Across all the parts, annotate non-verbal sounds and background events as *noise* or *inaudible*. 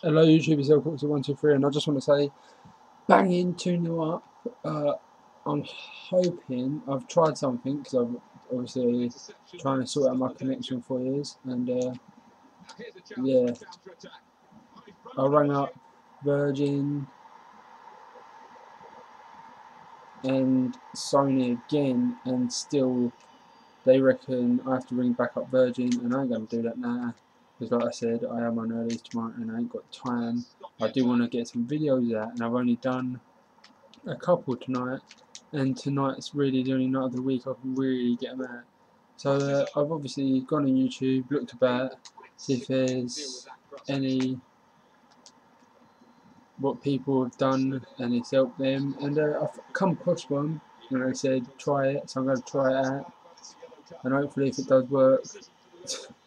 Hello YouTube, it's LCoxy123 and I just want to say banging 2 0 up. Uh, I'm hoping, I've tried something because I've obviously trying to sort out my connection for years and uh, yeah, I rang up Virgin and Sony again and still they reckon I have to ring back up Virgin and I ain't going to do that now. Because like I said, I am on early tomorrow and I ain't got time. I do want to get some videos out and I've only done a couple tonight. And tonight's really the only night of the week I can really get them out. So uh, I've obviously gone on YouTube, looked about, see if there's any what people have done and it's helped them and uh, I've come across one and I said try it so I'm going to try it out and hopefully if it does work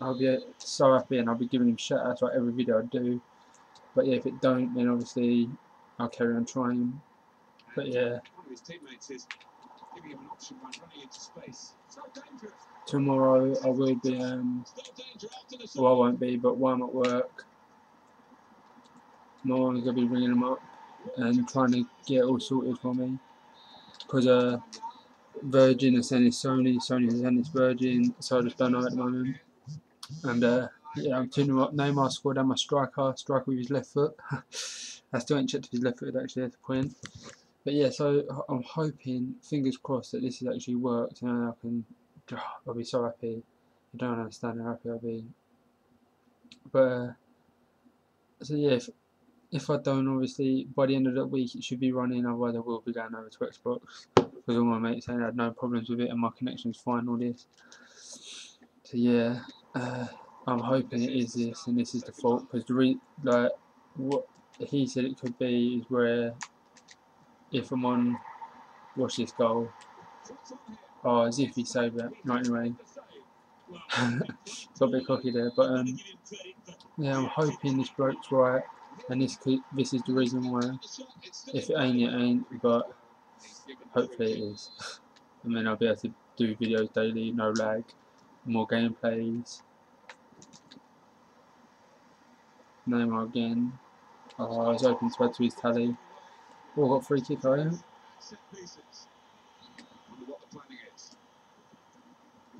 I'll be so happy and I'll be giving him shout outs like every video I do. But yeah, if it don't, then obviously I'll carry on trying. But yeah. Tomorrow I will be, um, well I won't be, but while I'm at work, my mom's going to be ringing him up and trying to get all sorted for me. Because uh, Virgin is sending Sony, Sony is sending Virgin, so I just don't know at the moment. And uh, yeah, I'm tuning up. Neymar scored down my striker, striker with his left foot. *laughs* I still ain't checked if he's left footed actually at the point. But yeah, so I'm hoping, fingers crossed, that this has actually worked and I can. *sighs* I'll be so happy. I don't understand how happy I'll be. But uh, so yeah, if, if I don't, obviously by the end of the week it should be running. Otherwise, I will be going over to Xbox because all my mates saying I had no problems with it and my connection's fine. All this. So yeah, uh, I'm hoping it is this, and this is the fault because the re like what he said it could be is where if I'm on watch this goal, oh as if he saved that. No, anyway, *laughs* got a bit cocky there, but um, yeah, I'm hoping this bloke's right, and this could this is the reason why. If it ain't, it ain't, but hopefully it is. *laughs* and then I'll be able to do videos daily, no lag more gameplays. Neymar again. Oh, I was hoping to his tally. Oh, got free kick, are you?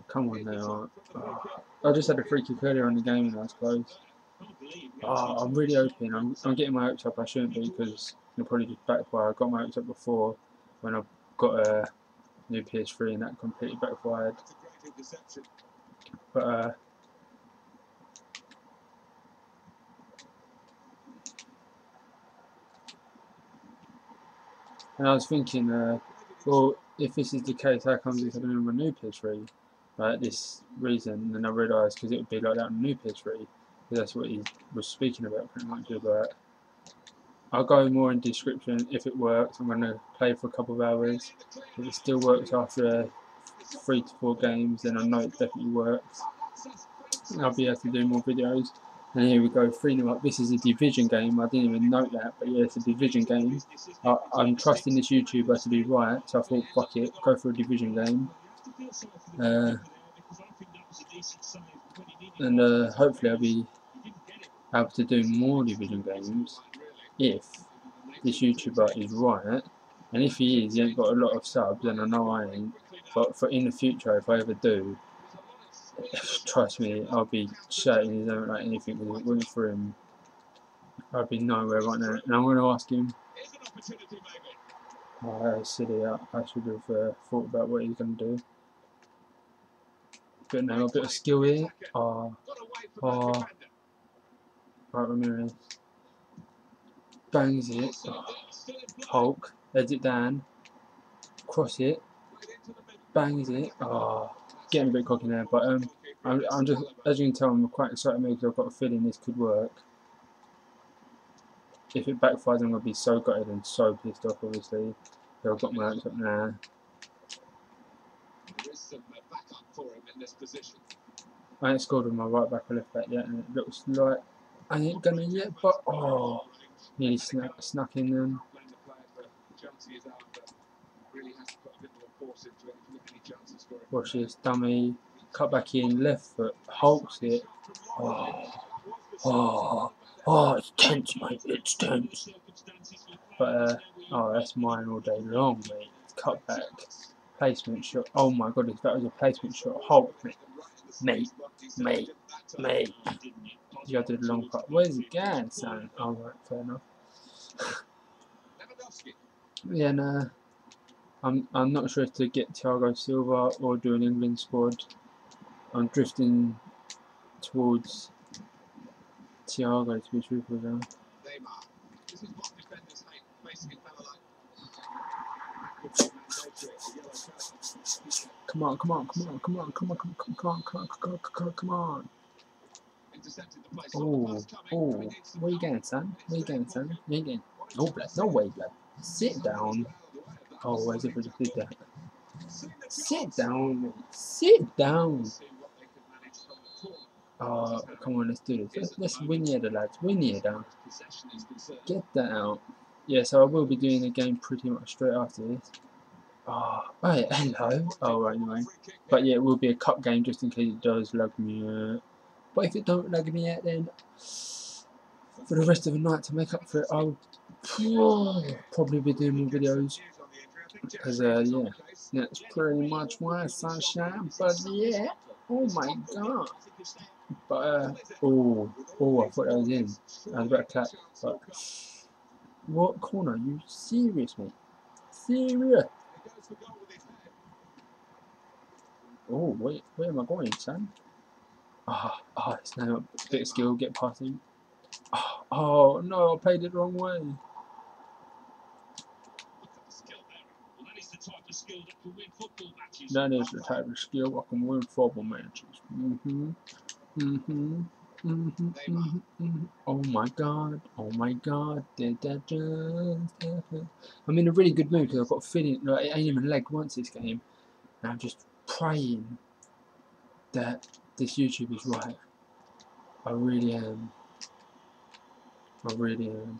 Come on now. Oh, I just had a free kick earlier in the game and I close. Oh, ah, I'm really hoping. I'm, I'm getting my hopes up. I shouldn't be because it'll probably just backfire. I got my hopes up before when I got a new PS3 and that completely backfired. But uh, and I was thinking, uh, well, if this is the case, how comes it's happening on a new PS3? Like this reason, and I realised because it would be like that on new PS3. That's what he was speaking about pretty much. But I'll go more in description if it works. I'm going to play for a couple of hours. If it still works after three to four games, then I know it definitely works. I'll be able to do more videos. And here we go, 3 0 up. This is a division game. I didn't even note that, but yeah, it's a division game. I, am trusting this YouTuber to be right, so I thought, fuck it, go for a division game. Uh, and uh, hopefully, I'll be able to do more division games if this YouTuber is right. And if he is, he ain't got a lot of subs, and I know I ain't. But for in the future, if I ever do, trust me, I'll be shouting his own like anything it wasn't for him. I'd be nowhere right now. And I'm going to ask him. Oh, silly. I, I should have uh, thought about what he's going to do. But now a bit of skill here. Oh, oh. Right, Ramirez. Bangs it. Oh. Hulk. Heads it down. Cross it. Bangs it. Oh getting a bit cocky there, but um, I'm, I'm just, as you can tell, I'm quite excited because I've got a feeling this could work. If it backfires, I'm going to be so gutted and so pissed off, obviously. So I've got my up now. I ain't scored with my right back or left back yet, and it looks like I ain't gonna yet, but oh, nearly snuck, snuck in them. Watch this dummy. Cut back in, left foot, halts it. Oh, oh, Oh, it's tense, mate. It's tense. But, uh, oh, that's mine all day long, mate. Cut back. Placement shot. Oh my god, if that was a placement shot. Hold, mate. Mate. Mate. Mate. You do the long putt. Where's the gas, son? Oh, right, fair enough. *laughs* yeah, no. I'm, I'm not sure if to get Thiago Silva or do an England squad. I'm drifting towards Thiago to be truthful though. Come on, come on, come on, come on, come on, come on, come on, come on, come on, come on, come on. Oh, oh, where you going, son? Where you going, son? Where you going? No blood, no way, blood. Sit down. Oh, where's it for the sit down? Sit down, sit down. Oh, come on, let's do this. Let's, let's win here, the lads. Win here, down. Get that out. Yeah, so I will be doing the game pretty much straight after this. Ah, oh, right, hello. Oh, right, anyway. But yeah, it will be a cup game just in case it does lag me out. But if it don't lag me out, then for the rest of the night to make up for it, I'll *sighs* probably be doing more videos. Because, uh, yeah, that's pretty much why sunshine. But yeah, oh my god. But, uh, oh, oh, I thought that was in. I was about to clap, but. What corner? Are you serious, mate? Serious? Oh, wait, where am I going, son? Ah, oh, ah, oh, it's now a bit of skill, get past him. Oh, oh, no, I played it the wrong way. That is the type of skill that can win football matches. Mm-hmm. Mm-hmm. Mm -hmm, mm -hmm, oh my god, oh my god, I'm in a really good mood because I've got a feeling like, it ain't even leg once this game. And I'm just praying that this YouTube is right. I really am. I really am.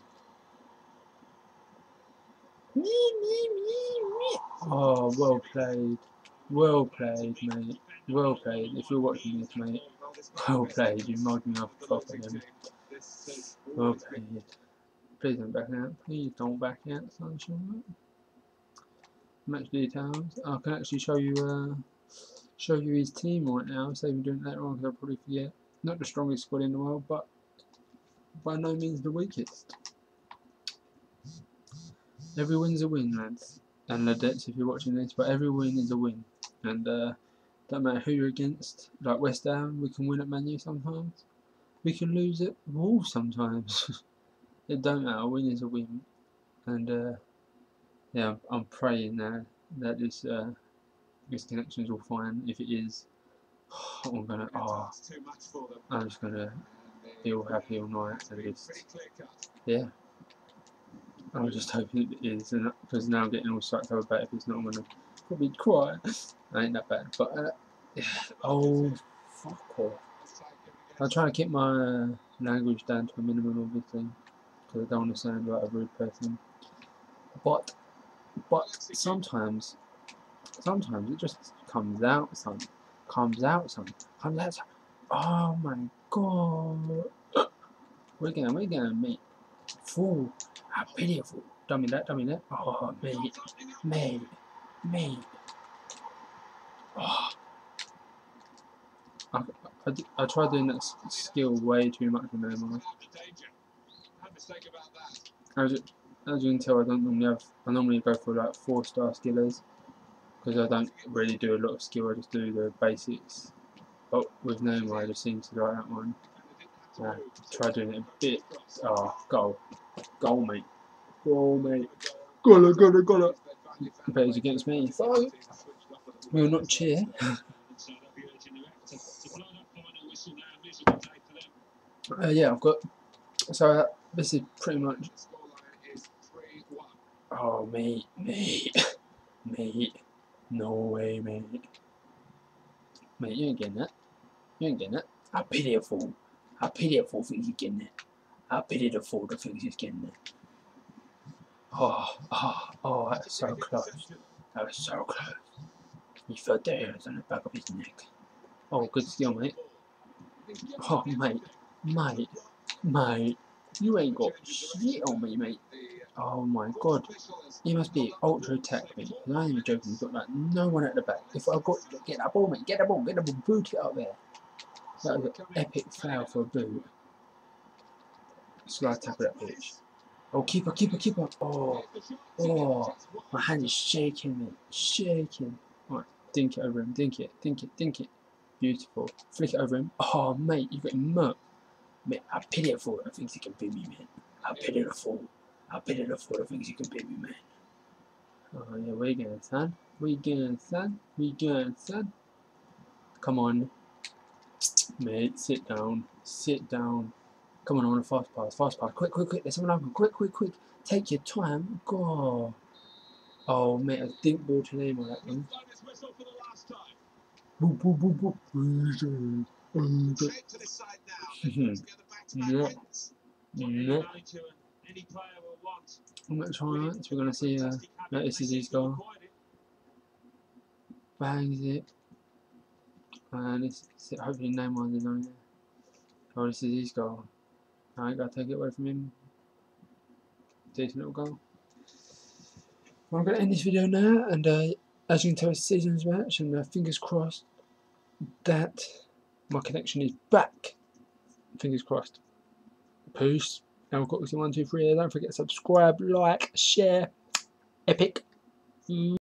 Oh, well played. Well played, mate. Well played. If you're watching this, mate. Well played, you mugged me off the top again. Well played. Please don't back out. Please don't back out, sunshine. Match details. I can actually show you uh, show you his team right now. Save me doing that wrong because I'll probably forget. Not the strongest squad in the world, but by no means the weakest. Every win's a win, lads. And ladettes if you're watching this, but every win is a win. And uh, don't matter who you're against. Like West Ham, we can win at Manu sometimes. We can lose at Wolves sometimes. *laughs* it don't matter. A win is a win. And uh, yeah, I'm, I'm praying now that this uh, this connection's all fine. If it is, *sighs* I'm gonna oh, I'm just gonna be all happy all night and just yeah. I'm just hoping it is, because now I'm getting all psyched up about. If it's not, I'm gonna probably cry. ain't that bad, but uh, yeah. oh, fuck off. I'm trying to keep my language down to a minimum, obviously, because I don't want to sound like a rude person. But, but sometimes, sometimes it just comes out, some, comes out, some, comes out. Some. Oh my god! *gasps* We're gonna, we're gonna make fool. How pitiful! Dummy that, dummy that. Oh, mate, mate. Me. Oh. I, I, I tried doing that skill way too much in there, As, as you can tell, I don't normally have. I normally go for like four star skillers because I don't really do a lot of skill. I just do the basics. But with Neymar, I just seem to like that one. Uh, try doing it a bit. Oh, goal, goal, mate, goal, mate, got it, got it, got it but he's against me. So, we will not cheer. *laughs* uh, yeah, I've got. So, uh, this is pretty much. Oh, mate, mate, *laughs* mate. No way, mate. Mate, you ain't getting that. You ain't getting that. I pity a fool. I pity a fool thinks he's getting. I pity the fool that thinks he's getting it. Oh, oh, oh, that was so close. That was so close. He felt the hairs on the back of his neck. Oh, good skill, mate. Oh, mate. Mate. Mate. You ain't got shit on me, mate. Oh my god. He must be ultra attack me. I ain't even joking. He's got like no one at the back. If I got get that ball, mate, get the ball, get the ball, boot it up there. That was an epic foul for a boot. Slide tackle that bitch. Oh, keeper, keeper, keeper. Oh, oh, my hand is shaking, mate. Shaking. Right, dink it over him. Dink it, dink it, dink it. Beautiful. Flick it over him. Oh, mate, you've got him murked. Mate, it for the things he can beat me, man. I pity the fool. I pity the for the things he can beat me, man. Oh, yeah, we going, son. We going, son. We going, son. Come on. Mate, sit down. Sit down. Come on, on a fast pass, fast pass. Quick, quick, quick. There's someone open. Quick, quick, quick. Take your time. Go. Oh, mate, I dink ball to name on that one. Boop, boop, boop, boop. yeah. Yeah. I'm going to try it. So we're going to see uh, notices he's goal. Bangs it. And it's, hopefully no more than on here. Oh, this is his goal. I got to take it away from him. Decent little goal. Well, I'm to end this video now, and uh, as you can tell, it's season's match, and uh, fingers crossed that my connection is back. Fingers crossed. Peace. Now we've got one, two, three. Don't forget to subscribe, like, share. Epic. Mm.